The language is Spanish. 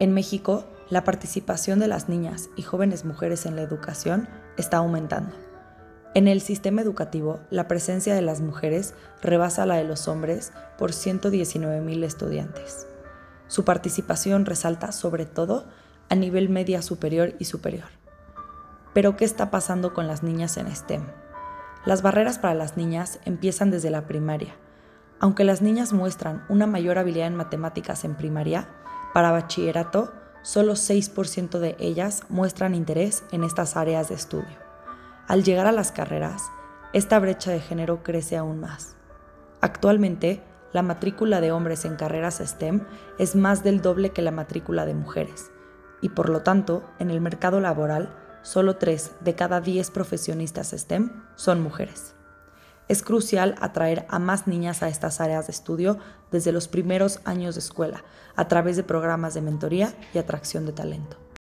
En México, la participación de las niñas y jóvenes mujeres en la educación está aumentando. En el sistema educativo, la presencia de las mujeres rebasa la de los hombres por 119.000 estudiantes. Su participación resalta sobre todo a nivel media superior y superior. Pero ¿qué está pasando con las niñas en STEM? Las barreras para las niñas empiezan desde la primaria. Aunque las niñas muestran una mayor habilidad en matemáticas en primaria, para bachillerato solo 6% de ellas muestran interés en estas áreas de estudio. Al llegar a las carreras, esta brecha de género crece aún más. Actualmente, la matrícula de hombres en carreras STEM es más del doble que la matrícula de mujeres, y por lo tanto, en el mercado laboral, solo 3 de cada 10 profesionistas STEM son mujeres. Es crucial atraer a más niñas a estas áreas de estudio desde los primeros años de escuela, a través de programas de mentoría y atracción de talento.